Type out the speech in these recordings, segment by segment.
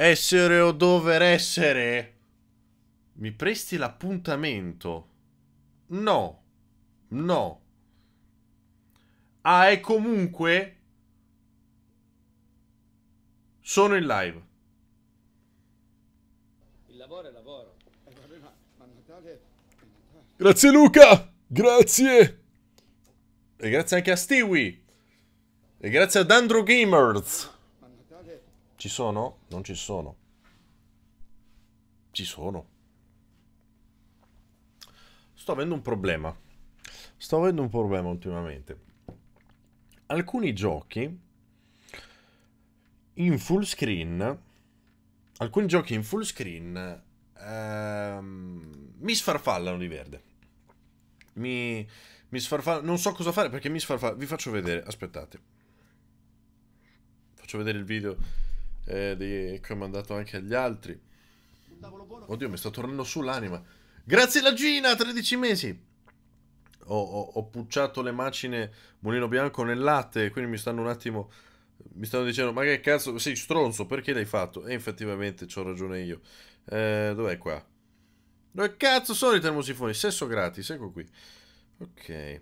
Essere o dover essere? Mi presti l'appuntamento? No. No. Ah, e comunque... Sono in live. Il lavoro è lavoro. Grazie Luca! Grazie! E grazie anche a Stewie! E grazie ad Andro Gamers! Ci sono? Non ci sono. Ci sono. Sto avendo un problema. Sto avendo un problema ultimamente. Alcuni giochi in full screen. Alcuni giochi in full screen ehm, mi sfarfallano di verde. Mi, mi sfarfallano. Non so cosa fare perché mi sfarfallano. Vi faccio vedere. Aspettate. Faccio vedere il video eh, di, che ho mandato anche agli altri. Oddio, mi sta tornando su l'anima. Grazie la Gina, 13 mesi. Ho, ho, ho, pucciato le macine mulino bianco nel latte, quindi mi stanno un attimo... Mi stanno dicendo, ma che cazzo, sei stronzo, perché l'hai fatto? E effettivamente ho ragione io. Eh, dov'è qua? Dove cazzo sono i termosifoni? Sesso gratis, ecco qui. Ok.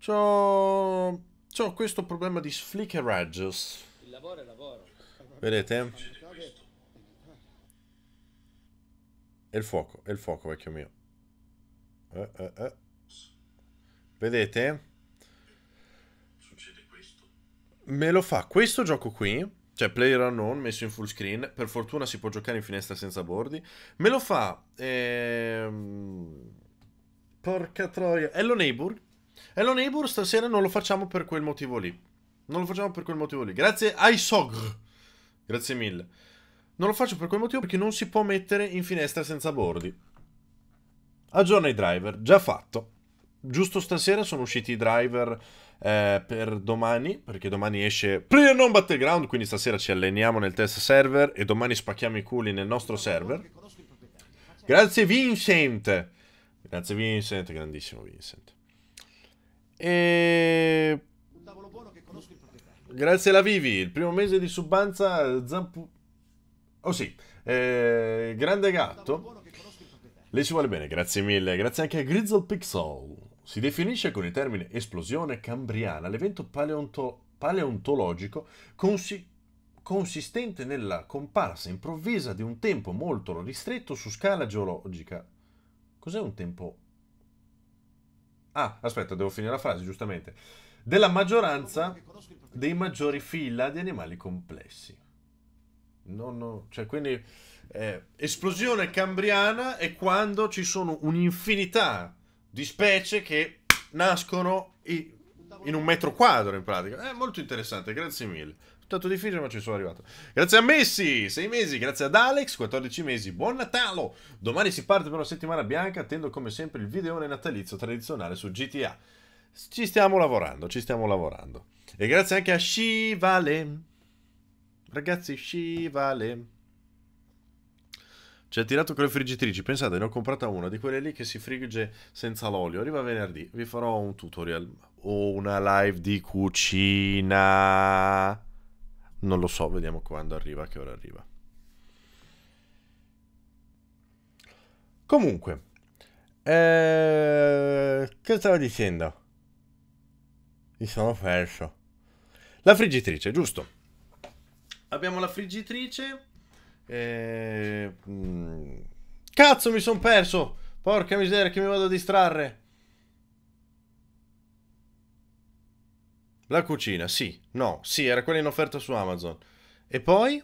C'ho... C'ho questo problema di flickerages. Il lavoro è lavoro. Vedete? È il fuoco, è il fuoco, vecchio mio. Eh, eh, eh. Vedete? Succede questo. Me lo fa questo gioco qui, cioè Player Unknown messo in full screen, per fortuna si può giocare in finestra senza bordi. Me lo fa... Ehm... Porca troia. Hello Neighbor. Hello Neighbor stasera non lo facciamo per quel motivo lì. Non lo facciamo per quel motivo lì. Grazie Isogr. Grazie mille. Non lo faccio per quel motivo perché non si può mettere in finestra senza bordi. Aggiorna i driver, già fatto. Giusto stasera sono usciti i driver eh, per domani, perché domani esce Player Non Battleground, quindi stasera ci alleniamo nel test server e domani spacchiamo i culi nel nostro server. Grazie Vincent! Grazie Vincent, grandissimo Vincent. E... Grazie alla Vivi, il primo mese di subanza Zampu... Oh sì, eh, grande gatto. Lei ci vuole bene, grazie mille. Grazie anche a Grizzle Pixel. Si definisce con il termine esplosione cambriana l'evento paleonto- paleontologico consi- consistente nella comparsa improvvisa di un tempo molto ristretto su scala geologica. Cos'è un tempo? Ah, aspetta, devo finire la frase, giustamente. Della maggioranza dei maggiori fila di animali complessi. No, no, cioè quindi eh, esplosione cambriana è quando ci sono un'infinità di specie che nascono in un metro quadro in pratica. È molto interessante, grazie mille. Tanto difficile ma ci sono arrivato. Grazie a Messi, 6 mesi, grazie ad Alex, 14 mesi. Buon Natale! Domani si parte per una settimana bianca, attendo come sempre il videone natalizio tradizionale su GTA. Ci stiamo lavorando, ci stiamo lavorando. E grazie anche a Shivale. Ragazzi, Shivale. Ci ha tirato con le friggitrici. Pensate, ne ho comprata una di quelle lì che si frigge senza l'olio. Arriva venerdì. Vi farò un tutorial o una live di cucina. Non lo so, vediamo quando arriva, che ora arriva. Comunque, eh, che stavo dicendo? Mi sono perso. La friggitrice, giusto? Abbiamo la friggitrice. E... mm, Cazzo, mi sono perso! Porca miseria, che mi vado a distrarre. La cucina, sì. No, sì, era quella in offerta su Amazon. E poi?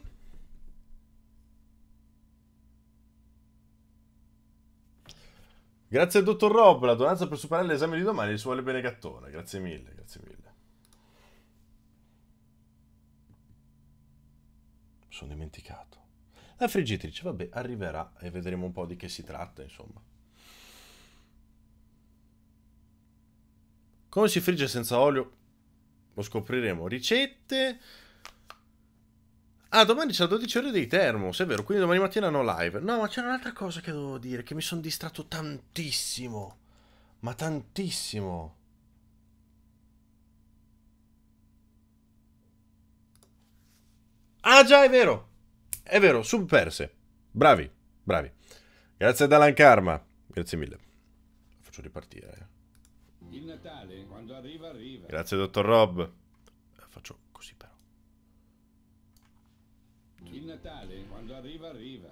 Grazie al dottor Rob, la donanza per superare l'esame di domani di suole bene gattone. Grazie mille, grazie mille. Mi sono dimenticato. La friggitrice, vabbè, arriverà e vedremo un po' di che si tratta, insomma. Come si frigge senza olio? Lo scopriremo. Ricette. Ah, domani c'è 12 ore dei termos, è vero, quindi domani mattina no live. No, ma c'era un'altra cosa che dovevo dire, che mi sono distratto tantissimo. Ma tantissimo. Ah già, è vero. È vero, sub perse. Bravi, bravi. Grazie ad Alan Karma. Grazie mille. Faccio ripartire. Il Natale, quando arriva, arriva. Grazie, dottor Rob. Faccio così però. Il Natale, quando arriva, arriva.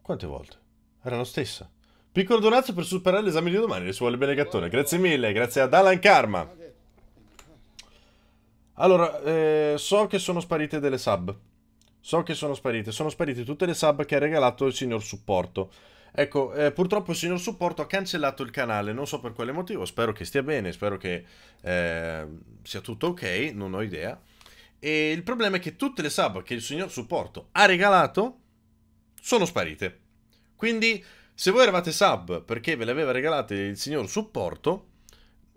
Quante volte? Era lo stessa. Piccolo donazio per superare l'esame di domani. Le suole bene gattone. Grazie mille. Grazie ad Alan Karma. Allora, eh, so che sono sparite delle sub. So che sono sparite. Sono sparite tutte le sub che ha regalato il signor supporto. Ecco, eh, purtroppo il signor supporto ha cancellato il canale. Non so per quale motivo. Spero che stia bene. Spero che eh, sia tutto ok. Non ho idea. E il problema è che tutte le sub che il signor supporto ha regalato sono sparite. Quindi, se voi eravate sub perché ve le aveva regalate il signor supporto,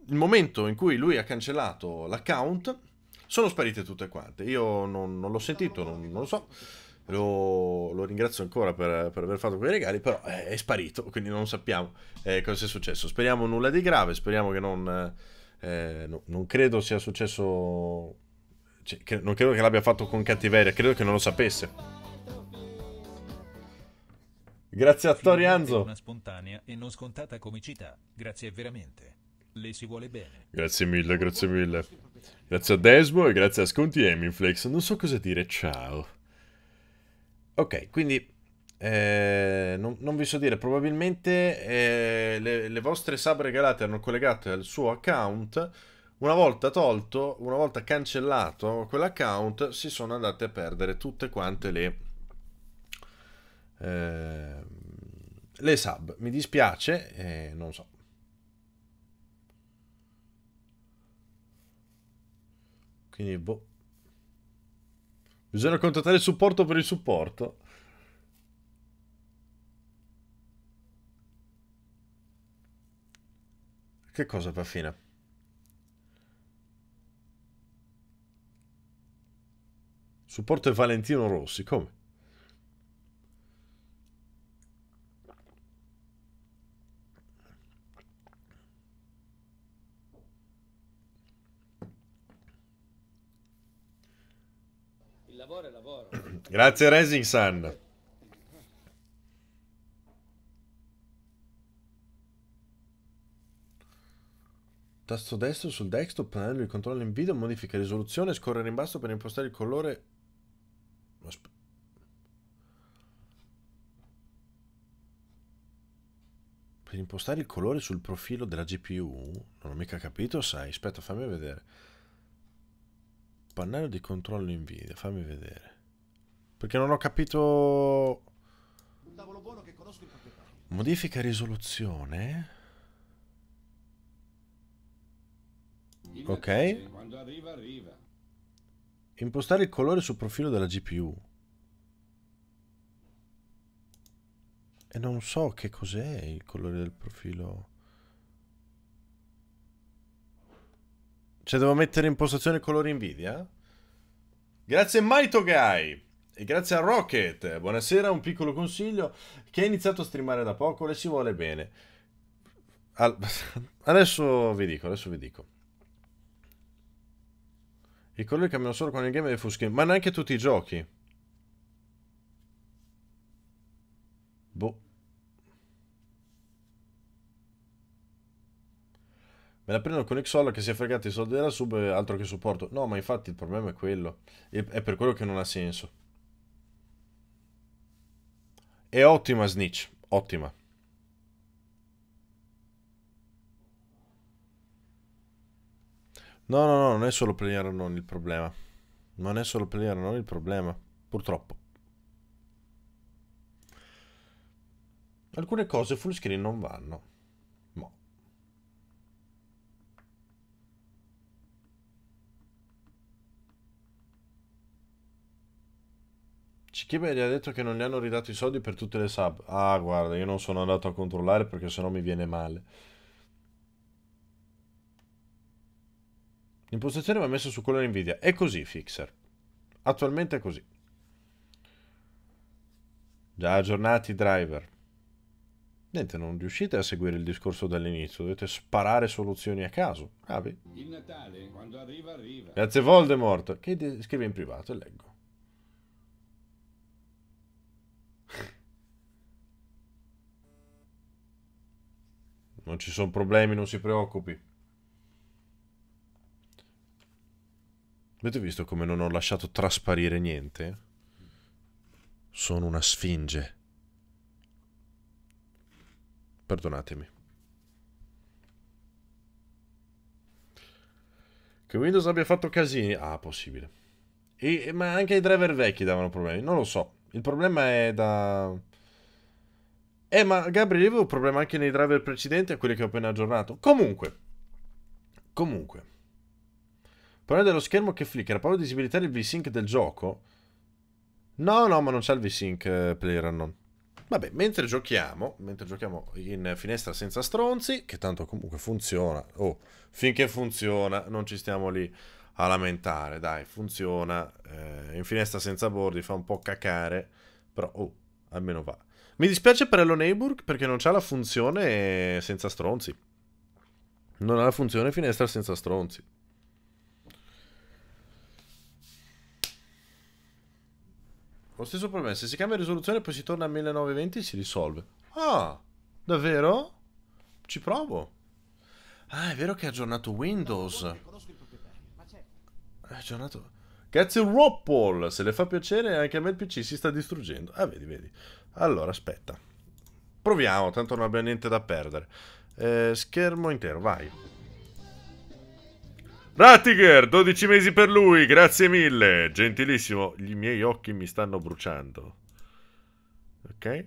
il momento in cui lui ha cancellato l'account, sono sparite tutte quante. Io non, non l'ho sentito, non, non lo so. Lo, lo ringrazio ancora per, per aver fatto quei regali, però è, è sparito, quindi non sappiamo eh, cosa sia successo. Speriamo nulla di grave, speriamo che non... eh, no- non credo sia successo... cioè, che- non credo che l'abbia fatto con cattiveria, credo che non lo sapesse. Grazie a Tori Anzo. Una spontanea e non scontata comicità. Grazie veramente. Le si vuole bene. Grazie mille, grazie mille. Grazie a Desmo e grazie a Sconti e Minflex. Non so cosa dire, ciao. Ok, quindi eh, non, non vi so dire, probabilmente eh, le, le vostre sub regalate erano collegate al suo account. Una volta tolto, una volta cancellato quell'account, si sono andate a perdere tutte quante le, eh, le sub. Mi dispiace, eh, non so. Quindi, boh. Bisogna contattare il supporto per il supporto. Che cosa, Paffina? Supporto è Valentino Rossi, come? Grazie Rising Sun. Tasto destro sul desktop, pannello di controllo in video, modifica risoluzione, scorrere in basso per impostare il colore. Aspe- Per impostare il colore sul profilo della GPU? Non ho mica capito, sai. Aspetta, fammi vedere. Pannello di controllo in video, fammi vedere. Perché non ho capito. Un tavolo buono che conosco il proprietario. Modifica risoluzione. Ok. Natale, quando arriva, arriva. Impostare il colore sul profilo della GPU. E non so che cos'è il colore del profilo. Cioè, devo mettere in postazione colore Nvidia? Grazie Maito Guy e grazie a Rocket. Buonasera, un piccolo consiglio. Chi ha iniziato a streamare da poco le si vuole bene. Al- Adesso vi dico, adesso vi dico. I colori cambiano solo con il game full screen, ma neanche tutti i giochi. Boh. Me la prendo con Xolo che si è fregato i soldi della sub altro che supporto. No, ma infatti il problema è quello. È per quello che non ha senso. È ottima Snitch, ottima. No, no, no, non è solo Player non il problema. Non è solo Player non il problema, purtroppo. Alcune cose full screen non vanno. Cichiba gli ha detto che non gli hanno ridato i soldi per tutte le sub. Ah, guarda, io non sono andato a controllare perché sennò mi viene male. L'impostazione va messa su colore Nvidia. È così, Fixer. Attualmente è così. Già aggiornati driver. Niente, non riuscite a seguire il discorso dall'inizio. Dovete sparare soluzioni a caso. Bravi. Il Natale, quando arriva, arriva. Grazie Voldemort. Che scrive in privato e leggo. Non ci sono problemi, non si preoccupi. Avete visto come non ho lasciato trasparire niente? Sono una sfinge. Perdonatemi. Che Windows abbia fatto casini? Ah, possibile. E, ma anche i driver vecchi davano problemi. Non lo so. Il problema è da... Eh, ma Gabriele, avevo problema anche nei driver precedenti a quelli che ho appena aggiornato. Comunque. Comunque. Problema dello schermo che flicker. Proprio di disabilitare il V-Sync del gioco? No, no, ma non c'è il V-Sync eh, Player non. Vabbè, mentre giochiamo, mentre giochiamo in finestra senza stronzi, che tanto comunque funziona. Oh, finché funziona, non ci stiamo lì a lamentare. Dai, funziona. Eh, in finestra senza bordi fa un po' cacare, però oh, almeno va. Mi dispiace per Hello Neighbor perché non c'ha la funzione senza stronzi. Non ha la funzione finestra senza stronzi. Lo stesso problema, se si cambia risoluzione poi si torna a 1920 si risolve. Ah, davvero? Ci provo. Ah, è vero che ha aggiornato Windows. C'è. Ha aggiornato... Grazie Roppol, se le fa piacere anche a me il PC si sta distruggendo. Ah, vedi, vedi. Allora, aspetta. Proviamo, tanto non abbiamo niente da perdere. Eh, schermo intero, vai. Rattiger, 12 mesi per lui, grazie mille. Gentilissimo, i miei occhi mi stanno bruciando. Ok?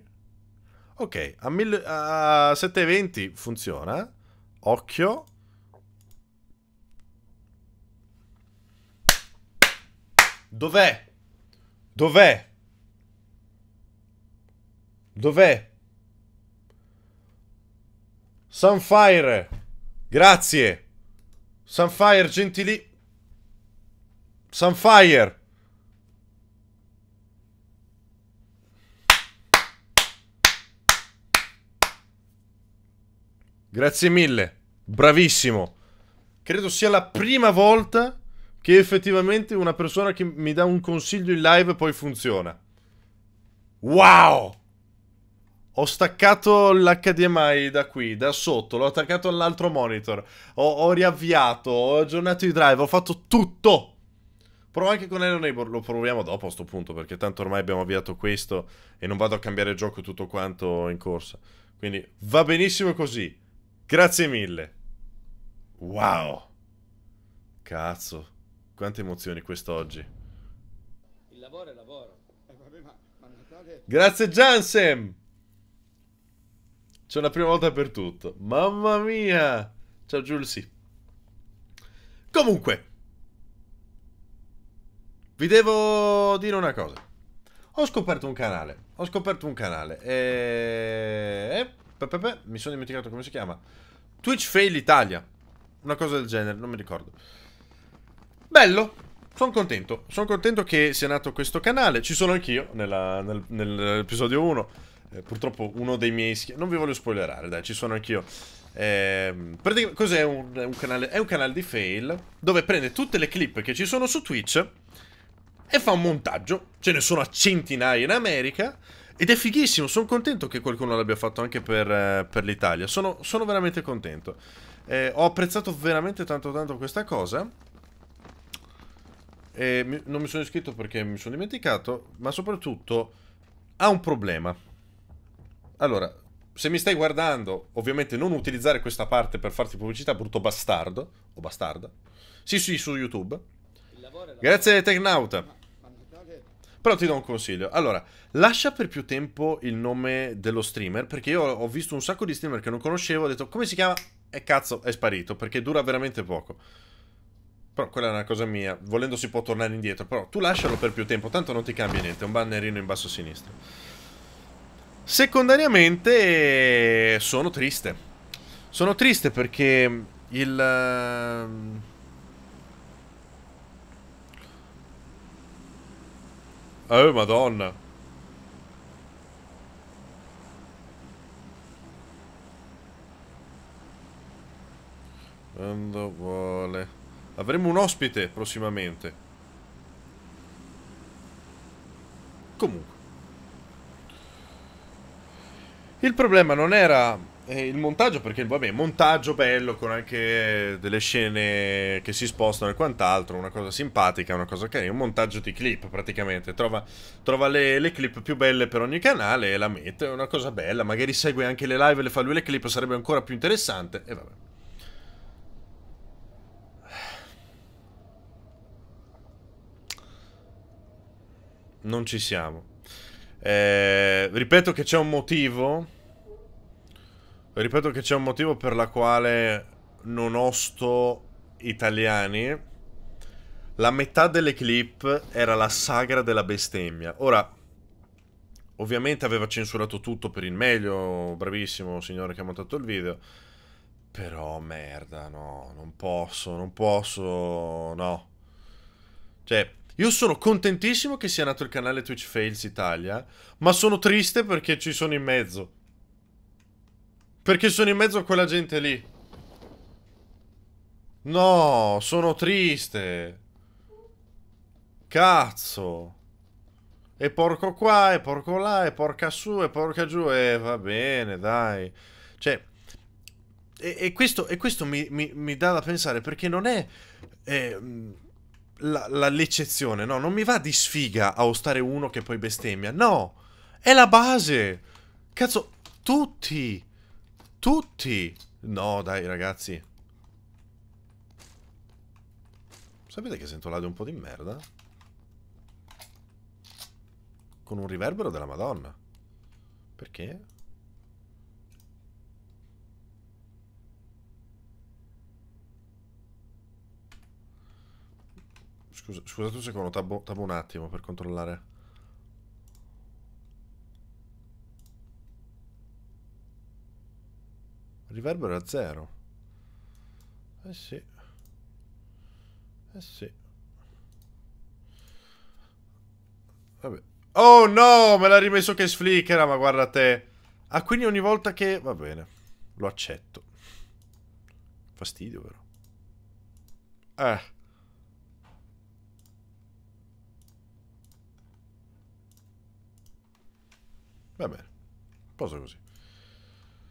Ok, a, mille- a 720 funziona. Occhio. Dov'è? Dov'è? Dov'è? Sunfire. Grazie. Sunfire, gentili... Sunfire. Grazie mille. Bravissimo. Credo sia la prima volta che effettivamente una persona che mi dà un consiglio in live poi funziona. Wow! Ho staccato l'HDMI da qui, da sotto, l'ho attaccato all'altro monitor, ho, ho riavviato, ho aggiornato i drive, ho fatto tutto. Provo anche con Hello Neighbor, lo proviamo dopo a sto punto, perché tanto ormai abbiamo avviato questo e non vado a cambiare gioco tutto quanto in corsa. Quindi va benissimo così. Grazie mille. Wow. Cazzo, quante emozioni quest'oggi. Il lavoro è lavoro. Eh, vabbè, ma, ma Natale... Grazie Jansem! C'è una prima volta per tutto. Mamma mia! Ciao Giulsi. Comunque, vi devo dire una cosa. Ho scoperto un canale. Ho scoperto un canale. E... e- pe- pe- pe- Mi sono dimenticato come si chiama. Twitch Fail Italia. Una cosa del genere, non mi ricordo. Bello. Sono contento. Sono contento che sia nato questo canale. Ci sono anch'io nella- nel- nell'episodio 1. Eh, purtroppo uno dei miei... schi- Non vi voglio spoilerare, dai, ci sono anch'io. Praticamente, cos'è un, un canale? È un canale di fail dove prende tutte le clip che ci sono su Twitch e fa un montaggio. Ce ne sono a centinaia in America. Ed è fighissimo. Sono contento che qualcuno l'abbia fatto anche per, eh, per l'Italia. Sono, sono veramente contento. Eh, ho apprezzato veramente tanto tanto questa cosa. E mi- non mi sono iscritto perché mi sono dimenticato. Ma soprattutto ha un problema. Allora, se mi stai guardando, ovviamente non utilizzare questa parte per farti pubblicità, brutto bastardo. O bastarda. Sì, sì, su YouTube. Grazie Tecnauta. Però ti do un consiglio. Allora, lascia per più tempo il nome dello streamer, perché io ho visto un sacco di streamer che non conoscevo, ho detto come si chiama? E cazzo, è sparito, perché dura veramente poco. Però quella è una cosa mia, volendo si può tornare indietro, però tu lascialo per più tempo, tanto non ti cambia niente, è un bannerino in basso a sinistra. Secondariamente sono triste. Sono triste perché il... ehm, Oh, madonna. Quando vuole. Avremo un ospite prossimamente. Comunque. Il problema non era E il montaggio, perché vabbè, montaggio bello con anche delle scene che si spostano e quant'altro, una cosa simpatica, una cosa carina, un montaggio di clip praticamente, trova, trova le, le clip più belle per ogni canale e la mette, è una cosa bella, magari segue anche le live e le fa lui le clip, sarebbe ancora più interessante e vabbè. Non ci siamo. Eh, ripeto che c'è un motivo. Ripeto che c'è un motivo per la quale non osto italiani. La metà delle clip era la sagra della bestemmia. Ora, ovviamente aveva censurato tutto per il meglio. Bravissimo signore che ha montato il video. Però merda, no, non posso, non posso, no. Cioè, io sono contentissimo che sia nato il canale Twitch Fails Italia, ma sono triste perché ci sono in mezzo. Perché sono in mezzo a quella gente lì. No, sono triste. Cazzo. E porco qua, e porco là, e porca su, e porca giù, e va bene, dai. Cioè, e, e questo, e questo mi, mi, mi, dà da pensare perché non è... Eh, la, la, l'eccezione, no? Non mi va di sfiga a ostare uno che poi bestemmia. No! È la base! Cazzo, tutti! Tutti! No, dai, ragazzi. Sapete che sento l'audio un po' di merda? Con un riverbero della Madonna. Perché? Scusa, scusate un secondo, tabbo un attimo per controllare. Riverbero a zero. Eh sì. Eh sì. Vabbè. Oh no, me l'ha rimesso che sflickera, ma guarda te. Ah, quindi ogni volta che... Va bene, lo accetto. Fastidio, vero? Eh. Va bene. Posa così.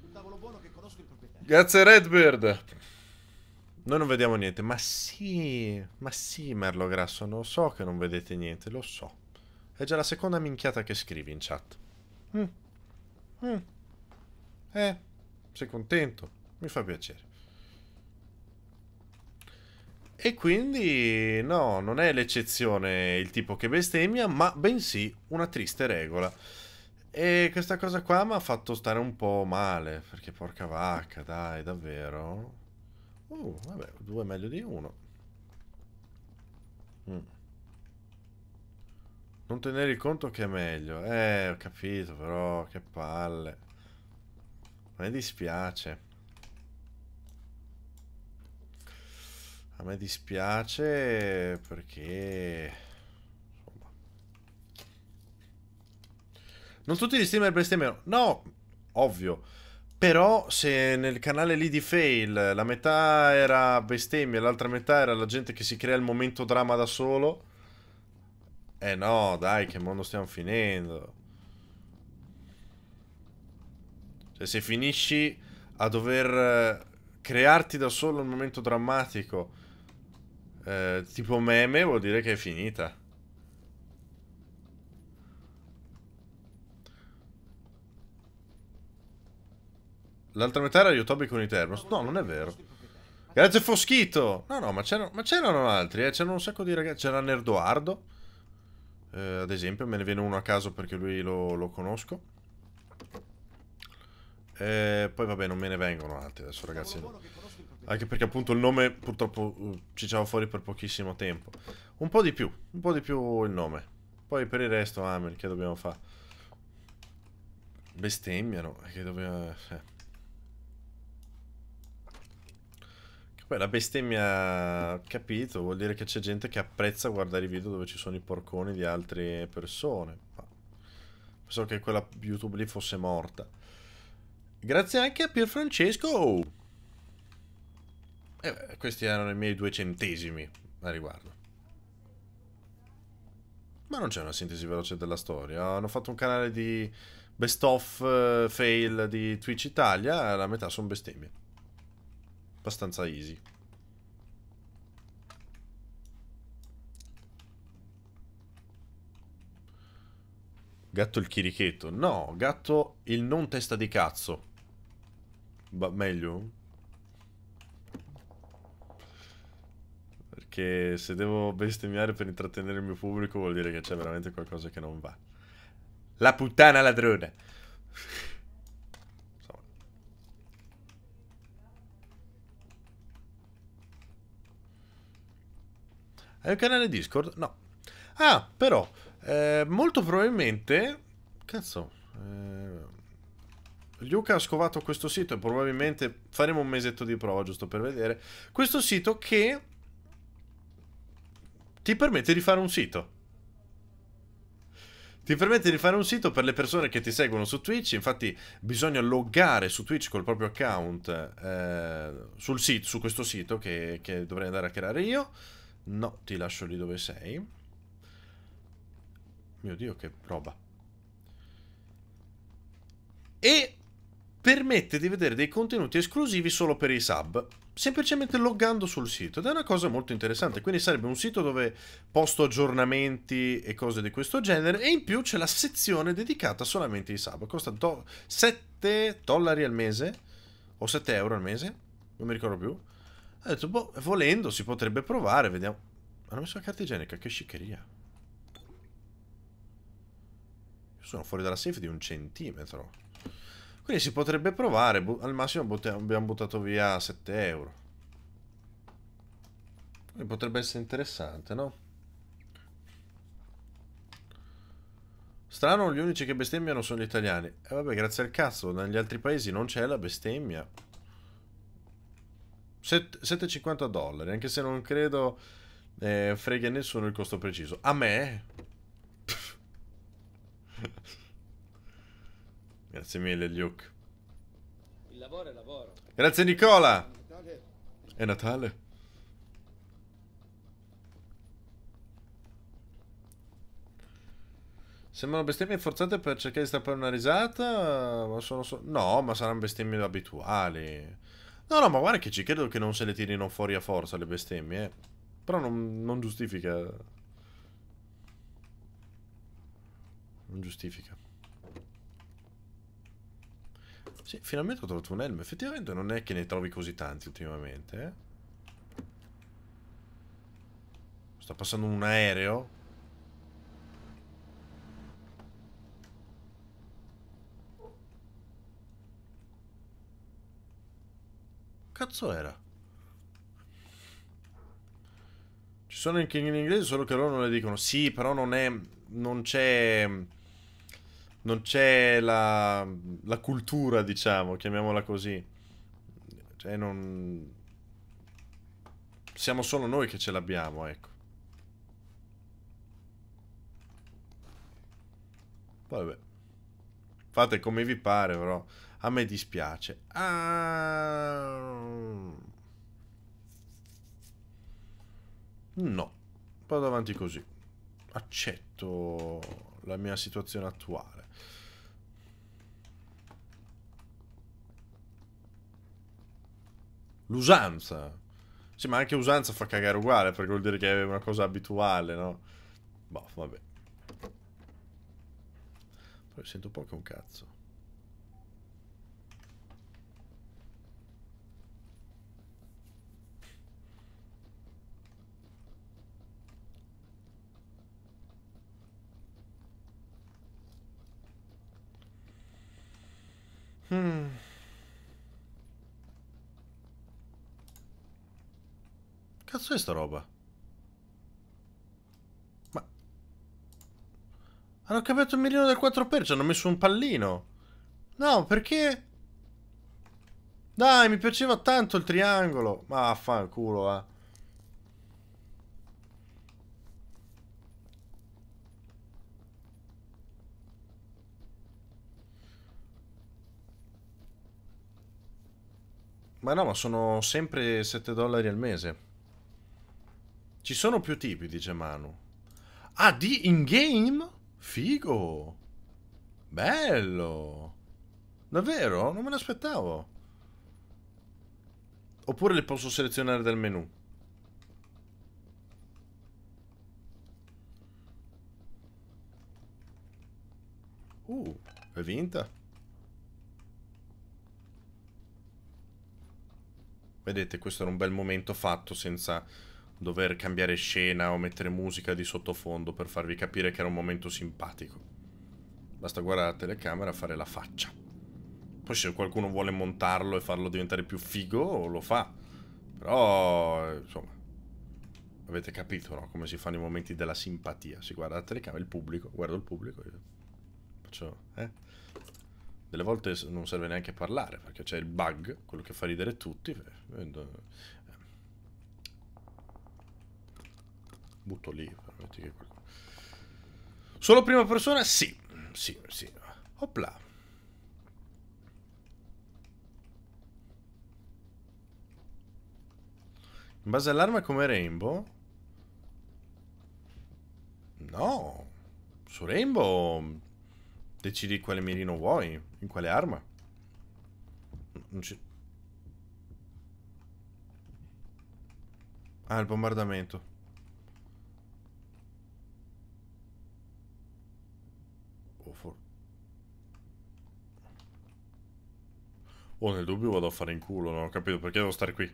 Un tavolo buono che conosco il proprietario. Grazie Redbird. Noi non vediamo niente. Ma sì, ma sì, Merlo Grasso, lo so che non vedete niente, lo so. È già la seconda minchiata che scrivi in chat. Mm. Mm. Eh, sei contento? Mi fa piacere. E quindi, no, non è l'eccezione il tipo che bestemmia, ma bensì una triste regola. E questa cosa qua mi ha fatto stare un po' male, perché porca vacca, dai, davvero? Uh, vabbè, due è meglio di uno. Mm. Non tenere conto che è meglio. Eh, ho capito, però, che palle. A me dispiace. A me dispiace perché... Non tutti gli streamer bestemmiano. No, ovvio. Però se nel canale lì di Fail la metà era bestemmia l'altra metà era la gente che si crea il momento drama da solo. Eh no, dai, che mondo stiamo finendo. Cioè se finisci a dover eh, crearti da solo il momento drammatico eh, tipo meme vuol dire che è finita. L'altra metà era Yotobi con i. No, non è vero. Grazie Foschito. No, no, ma c'erano altri, eh. C'erano un sacco di ragazzi. C'era Nerdoardo. Eh, ad esempio, me ne viene uno a caso perché lui lo, lo conosco. Eh, poi vabbè, non me ne vengono altri adesso, ragazzi. Anche perché appunto il nome purtroppo uh, ci c'era fuori per pochissimo tempo. Un po' di più, un po' di più il nome. Poi per il resto, amen, che dobbiamo fare? Bestemmiano, che dobbiamo... Eh. Poi la bestemmia, capito, vuol dire che c'è gente che apprezza guardare i video dove ci sono i porconi di altre persone. Pensavo che quella YouTube lì fosse morta. Grazie anche a Pierfrancesco. Eh, questi erano i miei due centesimi a riguardo. Ma non c'è una sintesi veloce della storia. Hanno fatto un canale di best of eh, fail di Twitch Italia, la metà sono bestemmie. Abbastanza easy. Gatto il chirichetto. No, gatto il non testa di cazzo. Ba- meglio? Perché se devo bestemmiare per intrattenere il mio pubblico vuol dire che c'è veramente qualcosa che non va. La puttana ladrona. Hai un canale Discord? No. Ah, però, eh, molto probabilmente... Cazzo. Eh, Luca ha scovato questo sito e probabilmente faremo un mesetto di prova giusto per vedere. Questo sito che ti permette di fare un sito. Ti permette di fare un sito per le persone che ti seguono su Twitch. Infatti, bisogna loggare su Twitch col proprio account eh, sul sito, su questo sito che, che dovrei andare a creare io. No, ti lascio lì dove sei. Mio dio, che roba. E permette di vedere dei contenuti esclusivi solo per i sub, semplicemente loggando sul sito. Ed è una cosa molto interessante. Quindi sarebbe un sito dove posto aggiornamenti e cose di questo genere. E in più c'è la sezione dedicata solamente ai sub. Costa do- 7 dollari al mese o 7 euro al mese, non mi ricordo più. Ho detto, boh, volendo si potrebbe provare, vediamo. Hanno messo la carta igienica, che sciccheria. Sono fuori dalla safe di un centimetro. Quindi si potrebbe provare, al massimo abbiamo buttato via 7 euro. Quindi potrebbe essere interessante, no? Strano, gli unici che bestemmiano sono gli italiani. E vabbè, grazie al cazzo, negli altri paesi non c'è la bestemmia. Set- 7,50 dollari, anche se non credo eh, frega a nessuno il costo preciso. A me? Grazie mille, Luke. Il lavoro è lavoro. Grazie, Nicola. Natale, È Natale. Sembrano bestemmie forzate per cercare di strappare una risata. Ma sono so- No, ma saranno bestemmie abituali. No, no, ma guarda che ci credo che non se le tirino fuori a forza le bestemmie. eh. Però non, non giustifica. Non giustifica. Sì, finalmente ho trovato un elmo. Effettivamente non è che ne trovi così tanti ultimamente, eh. Sta passando un aereo. Cazzo era? Ci sono anche in inglese, solo che loro non le dicono. Sì, però non è. Non c'è. Non c'è la, la cultura, diciamo, chiamiamola così. Cioè, non. Siamo solo noi che ce l'abbiamo, ecco. Vabbè. Fate come vi pare, però. A me dispiace. Ah. No. Vado avanti così. Accetto la mia situazione attuale. L'usanza. Sì, ma anche usanza fa cagare uguale, perché vuol dire che è una cosa abituale, no? Boh, vabbè. Poi sento poco un cazzo. Hmm. Cazzo è sta roba? Ma... Hanno cambiato il mirino del 4x, ci hanno messo un pallino. No, perché? Dai, mi piaceva tanto il triangolo. Ma affanculo, eh. Ma no, ma sono sempre 7 dollari al mese. Ci sono più tipi, dice Manu. Ah, di in game? Figo. Bello. Davvero? Non me l'aspettavo. Oppure le posso selezionare dal menu. Uh, è vinta. Vedete, questo era un bel momento fatto senza dover cambiare scena o mettere musica di sottofondo per farvi capire che era un momento simpatico. Basta guardare la telecamera e fare la faccia. Poi se qualcuno vuole montarlo e farlo diventare più figo, lo fa. Però, insomma, avete capito, no? Come si fanno i momenti della simpatia. Si guarda la telecamera, il pubblico, guardo il pubblico e faccio, eh? Delle volte non serve neanche parlare, perché c'è il bug, quello che fa ridere tutti. Eh, Butto lì, permetti che qualcuno... Solo prima persona? Sì, sì, sì. Opla. In base all'arma come Rainbow? No. Su Rainbow decidi quale mirino vuoi, in quale arma. Non ci... Ah, il bombardamento. Oh, for... oh, nel dubbio vado a fare in culo, non ho capito perché devo stare qui.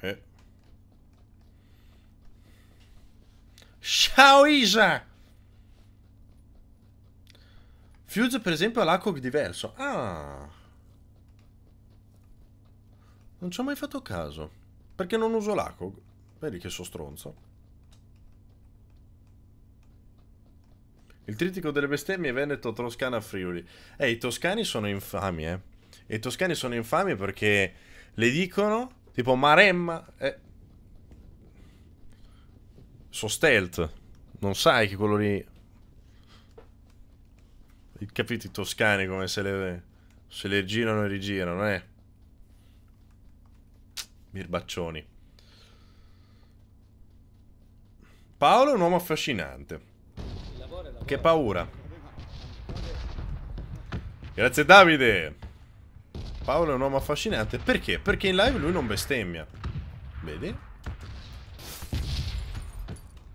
Eh. Ciao Isa! Fuse per esempio ha l'ACOG diverso. Ah. Non ci ho mai fatto caso. Perché non uso l'ACOG? Vedi che so stronzo. Il trittico delle bestemmie Veneto, Toscana, Friuli. Eh, i toscani sono infami, eh. I toscani sono infami perché le dicono Tipo Maremma. Eh. So stealth. Non sai che quello lì. Capito i toscani come se le. Se le girano e rigirano, eh. Birbaccioni. Paolo è un uomo affascinante. Che paura. Grazie Davide. Paolo è un uomo affascinante. Perché? Perché in live lui non bestemmia. Vedi?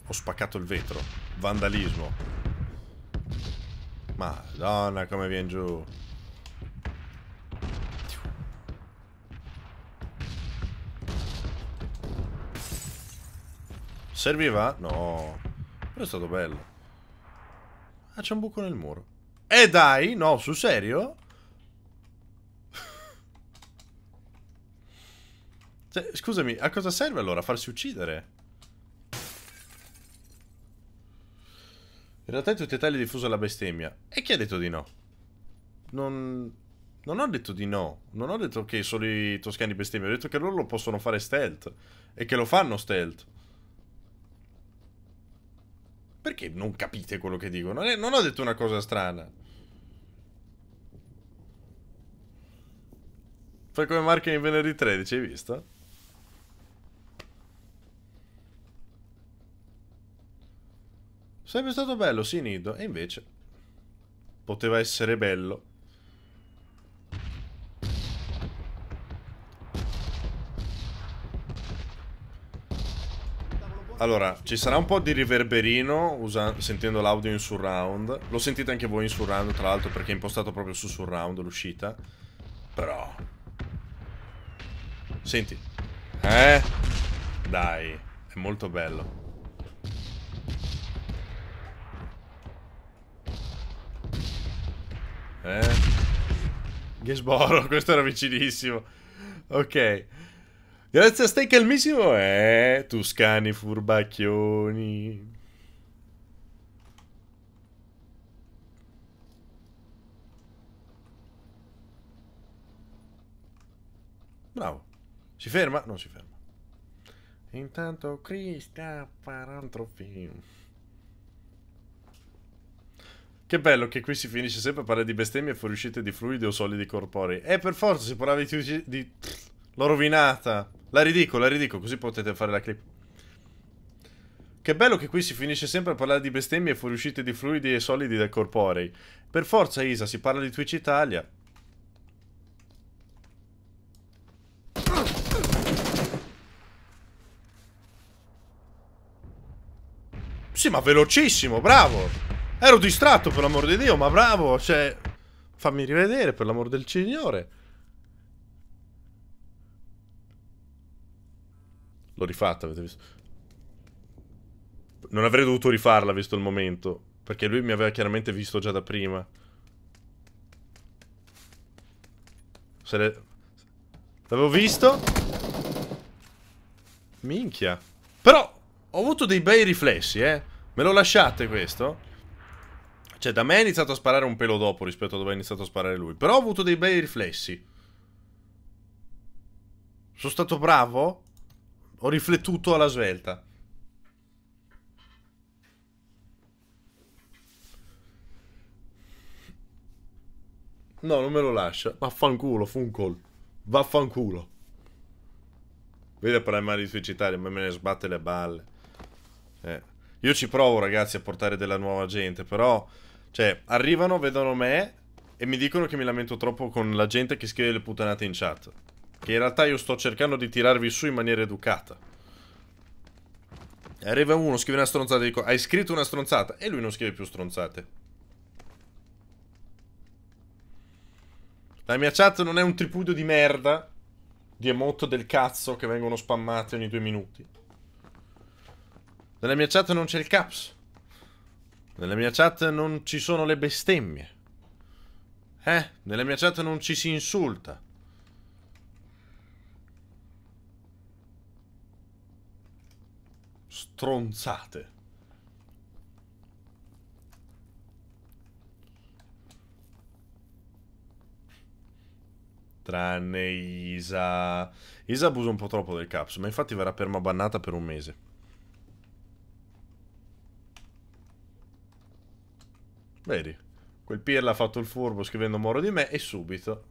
Ho spaccato il vetro. Vandalismo. Madonna come viene giù. Serviva? No. Però è stato bello. Ah, c'è un buco nel muro. Eh dai, no, sul serio? Cioè, scusami, a cosa serve allora farsi uccidere? In realtà in tutti i tagli diffuso la bestemmia. E chi ha detto di no? Non... Non ho detto di no. Non ho detto che solo i toscani bestemmiano. Ho detto che loro lo possono fare stealth. E che lo fanno stealth. Perché non capite quello che dico? Non, è... non ho detto una cosa strana. Fai come marca in venerdì 13, hai visto? Sarebbe stato bello, sì, Nido. E invece... Poteva essere bello. Allora, ci sarà un po' di riverberino sentendo l'audio in surround. Lo sentite anche voi in surround, tra l'altro, perché è impostato proprio su surround l'uscita. Però... Senti. Eh? Dai, è molto bello. Eh? Gesboro, questo era vicinissimo. Ok. Grazie a Stai calmissimo. Eh, Tuscani furbacchioni. Bravo. Si ferma? Non si ferma. Intanto Crista farà un trofeo. Che bello che qui si finisce sempre a parlare di bestemmie e fuoriuscite di fluidi o solidi corporei. E per forza si parlava di... di... L'ho rovinata. La ridico, la ridico, così potete fare la clip. Che bello che qui si finisce sempre a parlare di bestemmie e fuoriuscite di fluidi e solidi del corporei. Per forza, Isa, si parla di Twitch Italia. Sì, ma velocissimo, bravo. Ero distratto, per l'amor di Dio, ma bravo, cioè... Fammi rivedere, per l'amor del Signore. L'ho rifatta, avete visto? Non avrei dovuto rifarla, visto il momento. Perché lui mi aveva chiaramente visto già da prima. Se le... L'avevo visto? Minchia. Però ho avuto dei bei riflessi, eh. Me lo lasciate questo? Cioè, da me è iniziato a sparare un pelo dopo rispetto a dove ha iniziato a sparare lui. Però ho avuto dei bei riflessi. Sono stato bravo? Ho riflettuto alla svelta. No, non me lo lascia. Vaffanculo, Funkol. Vaffanculo. Vedi a parlare di Italia, ma me ne sbatte le balle. Eh. Io ci provo, ragazzi, a portare della nuova gente, però... Cioè, arrivano, vedono me e mi dicono che mi lamento troppo con la gente che scrive le puttanate in chat. Che in realtà io sto cercando di tirarvi su in maniera educata. Arriva uno, scrive una stronzata e dico, hai scritto una stronzata? E lui non scrive più stronzate. La mia chat non è un tripudio di merda di emote del cazzo che vengono spammati ogni due minuti. Nella mia chat non c'è il caps. Nella mia chat non ci sono le bestemmie. Eh, nella mia chat non ci si insulta. Stronzate. Tranne Isa. Isa abusa un po' troppo del caps, ma infatti verrà permabannata per un mese. Vedi, quel Pirla ha fatto il furbo scrivendo moro di me e subito.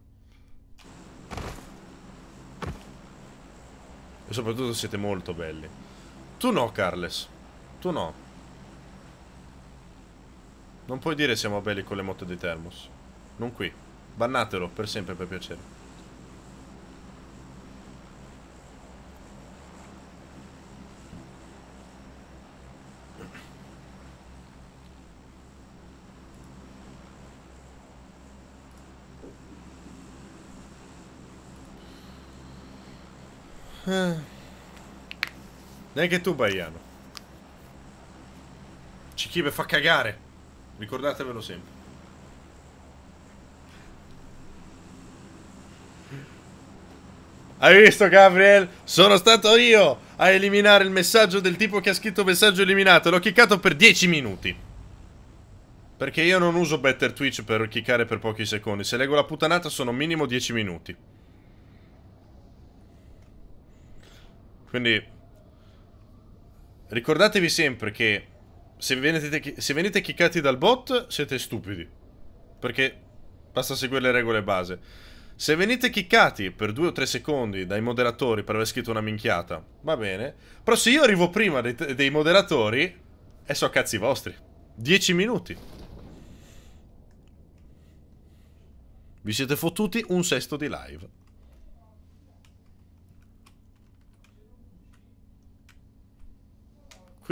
E soprattutto siete molto belli. Tu no, Carles. Tu no. Non puoi dire siamo belli con le motte di Thermos. Non qui. Bannatelo, per sempre, per piacere. Neanche tu, Baiano. Cichibe fa cagare. Ricordatevelo sempre. Hai visto, Gabriel? Sono stato io a eliminare il messaggio del tipo che ha scritto messaggio eliminato. L'ho chiccato per 10 minuti. Perché io non uso Better Twitch per chiccare per pochi secondi. Se leggo la puttanata sono minimo 10 minuti. Quindi ricordatevi sempre che se venite, se venite kickati dal bot siete stupidi. Perché basta seguire le regole base. Se venite kickati per due o tre secondi dai moderatori per aver scritto una minchiata, va bene. Però se io arrivo prima dei, dei moderatori, e so cazzi vostri. Dieci minuti. Vi siete fottuti un sesto di live.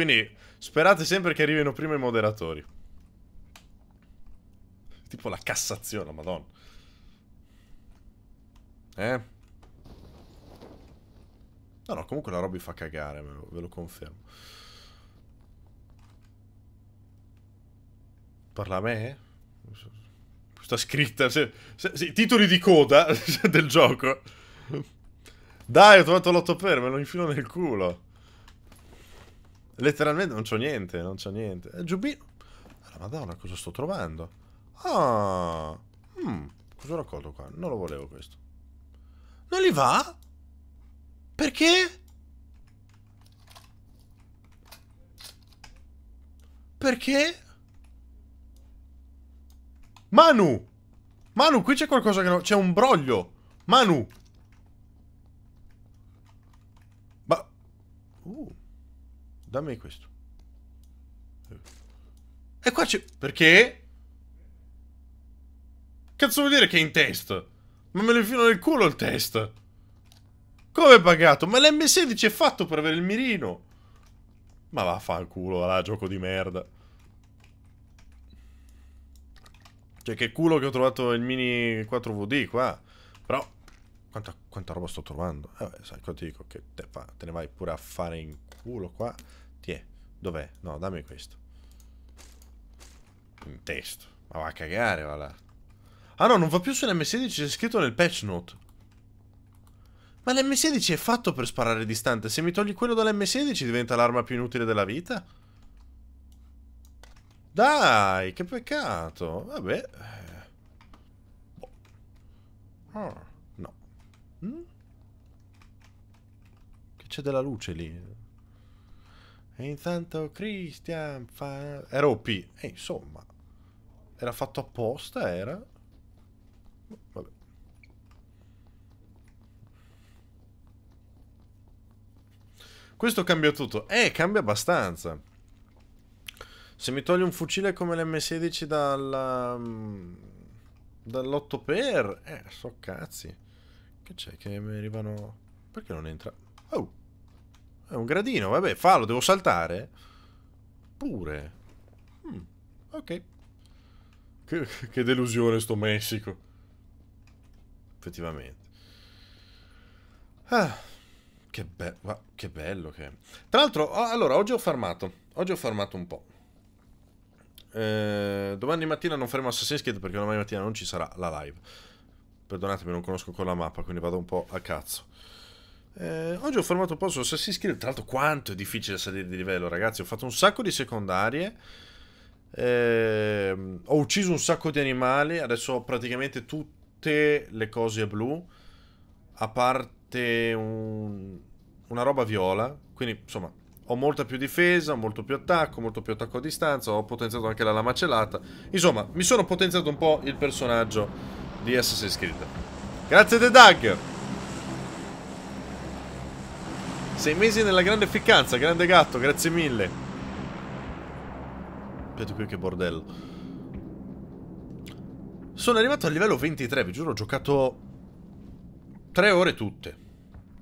Quindi sperate sempre che arrivino prima i moderatori. Tipo la Cassazione, madonna. Eh? No, no, comunque la Robby fa cagare, ve lo, ve lo confermo. Parla a me? Questa scritta... Se, se, se, titoli di coda del gioco. Dai, ho trovato l'otto per, me lo infilo nel culo. Letteralmente non c'ho niente, non c'ho niente. Eh, giubbino. La madonna, cosa sto trovando? Ah. Hmm, cosa ho raccolto qua? Non lo volevo questo. Non gli va? Perché? Perché? Manu! Manu, qui c'è qualcosa che non... C'è un broglio! Manu! Ma... Uh... Dammi questo. E qua c'è... Perché? Cazzo vuol dire che è in test? Ma me lo infilo nel culo il test. Come è pagato? Ma l'M16 è fatto per avere il mirino. Ma va fa il culo, là, gioco di merda. Cioè, che culo che ho trovato il mini 4VD qua. Però, quanta, quanta roba sto trovando? Eh, vabbè, sai, cosa dico? Che te, fa, te ne vai pure a fare in culo qua. Dov'è? No, dammi questo. In testo. Ma va a cagare, va là. Ah no, non va più sull'M16, c'è scritto nel patch note. Ma l'M16 è fatto per sparare distante. Se mi togli quello dall'M16 diventa l'arma più inutile della vita? Dai, che peccato. Vabbè. Boh. Ah, no. Mm? Che c'è della luce lì. E intanto Christian fa... Era OP. E insomma. Era fatto apposta, era... Vabbè. Questo cambia tutto. Eh, cambia abbastanza. Se mi togli un fucile come l'M16 dalla... dall'8 per Eh, so cazzi. Che c'è che mi arrivano... Perché non entra? Oh! È un gradino, vabbè, fallo, devo saltare? Pure. Mm, ok. Che, che delusione sto Messico. Effettivamente. Ah... Che, be che bello che è. Tra l'altro, allora, oggi ho farmato. Oggi ho farmato un po'. Eh, domani mattina non faremo Assassin's Creed perché domani mattina non ci sarà la live. Perdonatemi, non conosco con la mappa, quindi vado un po' a cazzo. Eh, oggi ho fermato un po' su Assassin's Creed. Tra l'altro, quanto è difficile salire di livello, ragazzi. Ho fatto un sacco di secondarie. Eh, ho ucciso un sacco di animali. Adesso ho praticamente tutte le cose blu. A parte un, una roba viola. Quindi, insomma, ho molta più difesa, molto più attacco, molto più attacco a distanza. Ho potenziato anche la lama celata. Insomma, mi sono potenziato un po' il personaggio di Assassin's Creed. Grazie The Dagger. Sei mesi nella grande ficcanza, grande gatto, grazie mille. Aspetta qui che bordello. Sono arrivato al livello 23, vi giuro, ho giocato Tre ore tutte.